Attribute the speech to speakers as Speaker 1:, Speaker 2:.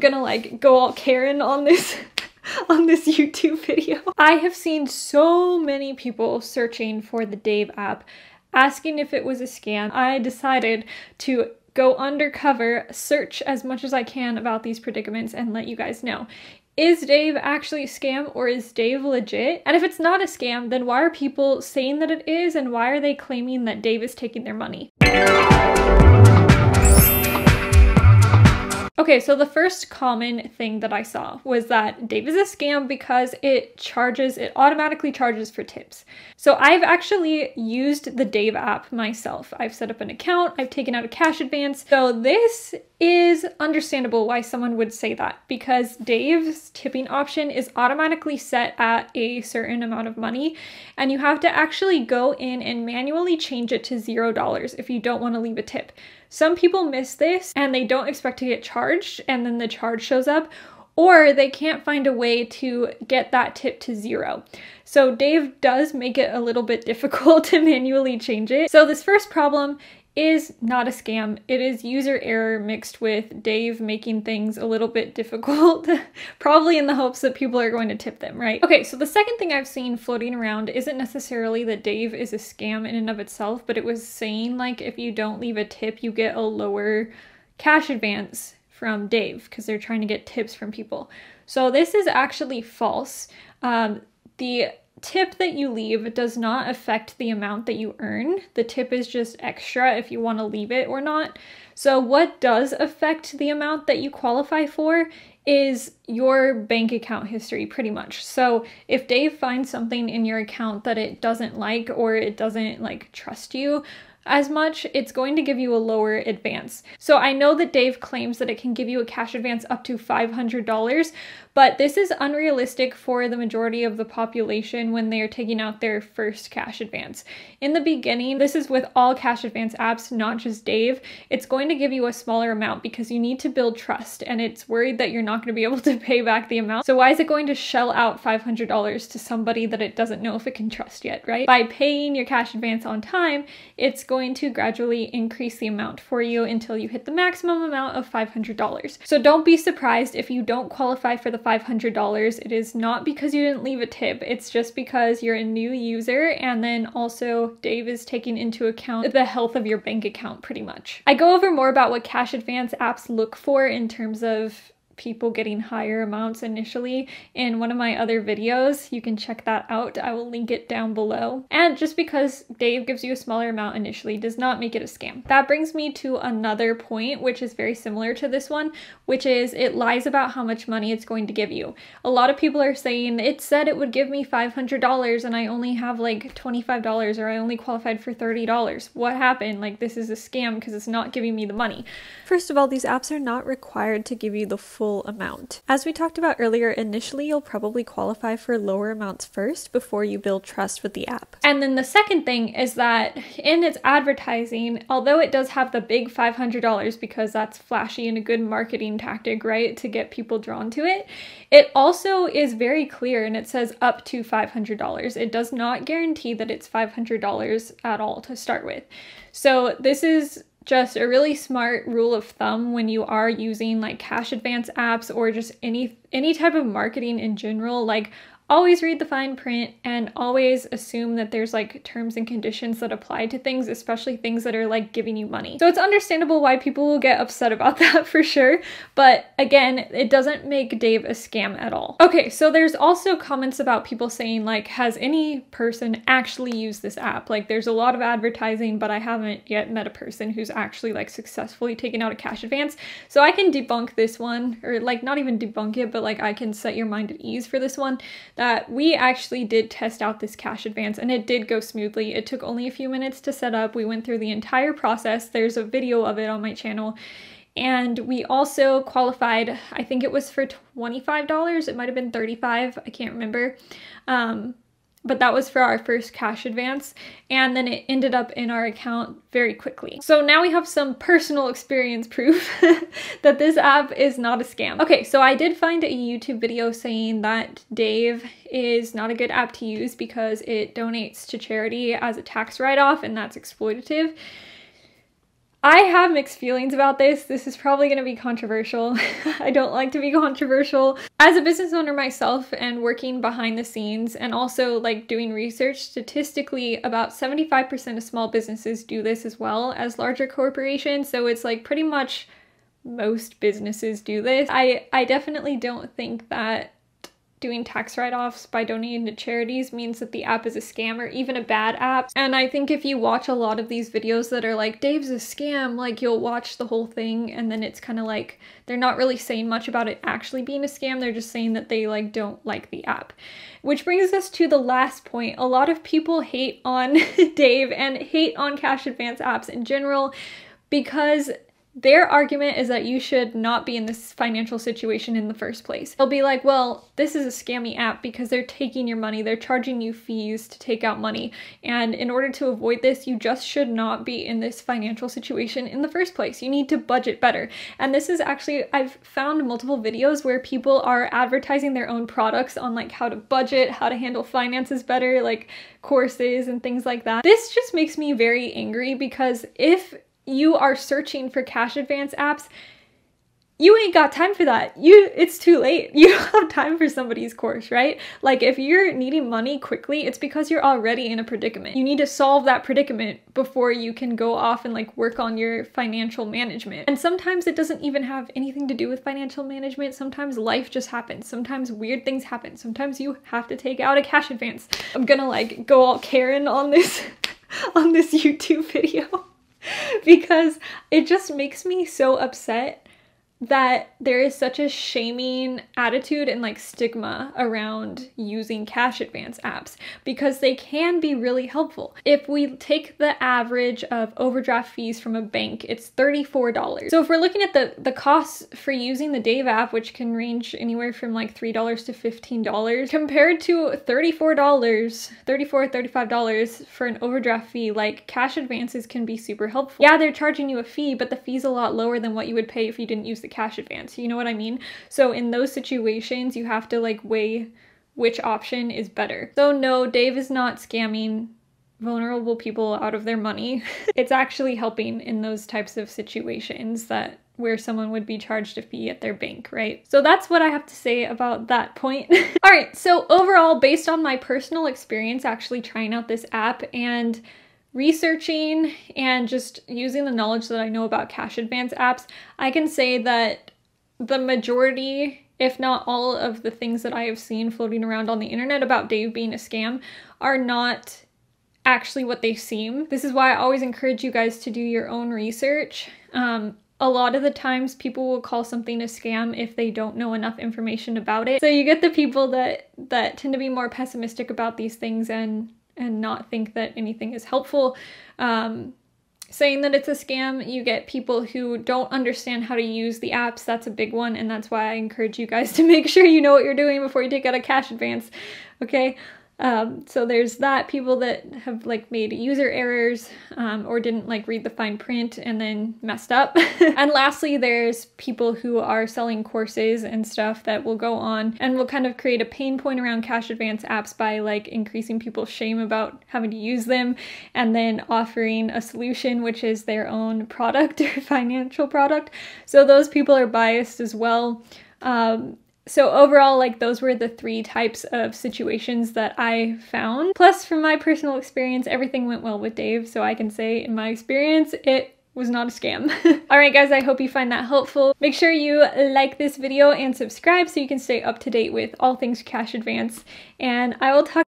Speaker 1: gonna like go all Karen on this on this YouTube video. I have seen so many people searching for the Dave app asking if it was a scam. I decided to go undercover, search as much as I can about these predicaments and let you guys know. Is Dave actually a scam or is Dave legit? And if it's not a scam, then why are people saying that it is and why are they claiming that Dave is taking their money? Okay, so the first common thing that I saw was that Dave is a scam because it charges, it automatically charges for tips. So I've actually used the Dave app myself. I've set up an account, I've taken out a cash advance. So this is understandable why someone would say that because Dave's tipping option is automatically set at a certain amount of money and you have to actually go in and manually change it to zero dollars if you don't want to leave a tip. Some people miss this and they don't expect to get charged and then the charge shows up or they can't find a way to get that tip to zero. So Dave does make it a little bit difficult to manually change it. So this first problem is not a scam. It is user error mixed with Dave making things a little bit difficult, probably in the hopes that people are going to tip them, right? Okay, so the second thing I've seen floating around isn't necessarily that Dave is a scam in and of itself, but it was saying like if you don't leave a tip, you get a lower cash advance from Dave because they're trying to get tips from people. So this is actually false. Um, the tip that you leave does not affect the amount that you earn. The tip is just extra if you want to leave it or not. So, what does affect the amount that you qualify for is your bank account history, pretty much. So, if Dave finds something in your account that it doesn't like or it doesn't like trust you, as much, it's going to give you a lower advance. So I know that Dave claims that it can give you a cash advance up to $500, but this is unrealistic for the majority of the population when they are taking out their first cash advance. In the beginning, this is with all cash advance apps, not just Dave, it's going to give you a smaller amount because you need to build trust and it's worried that you're not going to be able to pay back the amount. So why is it going to shell out $500 to somebody that it doesn't know if it can trust yet, right? By paying your cash advance on time, it's going to gradually increase the amount for you until you hit the maximum amount of $500. So don't be surprised if you don't qualify for the $500. It is not because you didn't leave a tip, it's just because you're a new user, and then also Dave is taking into account the health of your bank account pretty much. I go over more about what cash advance apps look for in terms of people getting higher amounts initially in one of my other videos. You can check that out. I will link it down below. And just because Dave gives you a smaller amount initially does not make it a scam. That brings me to another point, which is very similar to this one, which is it lies about how much money it's going to give you. A lot of people are saying it said it would give me $500 and I only have like $25 or I only qualified for $30. What happened? Like this is a scam because it's not giving me the money.
Speaker 2: First of all, these apps are not required to give you the full full amount. As we talked about earlier, initially you'll probably qualify for lower amounts first before you build trust with the app.
Speaker 1: And then the second thing is that in its advertising, although it does have the big $500 because that's flashy and a good marketing tactic, right, to get people drawn to it, it also is very clear and it says up to $500. It does not guarantee that it's $500 at all to start with. So this is just a really smart rule of thumb when you are using like cash advance apps or just any any type of marketing in general. Like always read the fine print and always assume that there's like terms and conditions that apply to things, especially things that are like giving you money. So it's understandable why people will get upset about that for sure. But again, it doesn't make Dave a scam at all. Okay, so there's also comments about people saying like, has any person actually used this app? Like there's a lot of advertising, but I haven't yet met a person who's actually like successfully taken out a cash advance. So I can debunk this one or like not even debunk it, but like I can set your mind at ease for this one that we actually did test out this cash advance and it did go smoothly. It took only a few minutes to set up. We went through the entire process. There's a video of it on my channel. And we also qualified, I think it was for $25. It might have been 35 I can't remember. Um, but that was for our first cash advance and then it ended up in our account very quickly. So now we have some personal experience proof that this app is not a scam. Okay, so I did find a YouTube video saying that Dave is not a good app to use because it donates to charity as a tax write-off and that's exploitative. I have mixed feelings about this. This is probably going to be controversial. I don't like to be controversial. As a business owner myself and working behind the scenes and also like doing research, statistically about 75% of small businesses do this as well as larger corporations. So it's like pretty much most businesses do this. I I definitely don't think that doing tax write offs by donating to charities means that the app is a scam or even a bad app. And I think if you watch a lot of these videos that are like, Dave's a scam, like you'll watch the whole thing and then it's kind of like they're not really saying much about it actually being a scam. They're just saying that they like don't like the app. Which brings us to the last point. A lot of people hate on Dave and hate on cash advance apps in general because their argument is that you should not be in this financial situation in the first place. They'll be like, well, this is a scammy app because they're taking your money, they're charging you fees to take out money. And in order to avoid this, you just should not be in this financial situation in the first place. You need to budget better. And this is actually, I've found multiple videos where people are advertising their own products on like how to budget, how to handle finances better, like courses and things like that. This just makes me very angry because if you are searching for cash advance apps, you ain't got time for that. You it's too late. You don't have time for somebody's course, right? Like if you're needing money quickly, it's because you're already in a predicament. You need to solve that predicament before you can go off and like work on your financial management. And sometimes it doesn't even have anything to do with financial management. Sometimes life just happens. Sometimes weird things happen. Sometimes you have to take out a cash advance. I'm going to like go all Karen on this on this YouTube video. because it just makes me so upset that there is such a shaming attitude and like stigma around using cash advance apps because they can be really helpful. If we take the average of overdraft fees from a bank, it's $34. So if we're looking at the the costs for using the Dave app, which can range anywhere from like $3 to $15 compared to $34, $34 $35 for an overdraft fee, like cash advances can be super helpful. Yeah, they're charging you a fee, but the fee's a lot lower than what you would pay if you didn't use the cash advance. You know what I mean? So in those situations, you have to like weigh which option is better. So no, Dave is not scamming vulnerable people out of their money. it's actually helping in those types of situations that where someone would be charged a fee at their bank, right? So that's what I have to say about that point. All right, so overall, based on my personal experience actually trying out this app and researching and just using the knowledge that I know about cash advance apps, I can say that the majority, if not all of the things that I have seen floating around on the internet about Dave being a scam are not actually what they seem. This is why I always encourage you guys to do your own research. Um, a lot of the times people will call something a scam if they don't know enough information about it. So you get the people that that tend to be more pessimistic about these things and and not think that anything is helpful. Um, saying that it's a scam, you get people who don't understand how to use the apps. That's a big one, and that's why I encourage you guys to make sure you know what you're doing before you take out a cash advance. Okay? Um, so there's that people that have like made user errors um, or didn't like read the fine print and then messed up. and lastly, there's people who are selling courses and stuff that will go on and will kind of create a pain point around cash advance apps by like increasing people's shame about having to use them and then offering a solution which is their own product or financial product. So those people are biased as well. Um, so overall like those were the three types of situations that i found plus from my personal experience everything went well with dave so i can say in my experience it was not a scam. Alright guys, I hope you find that helpful. Make sure you like this video and subscribe so you can stay up to date with all things cash advance. And I will talk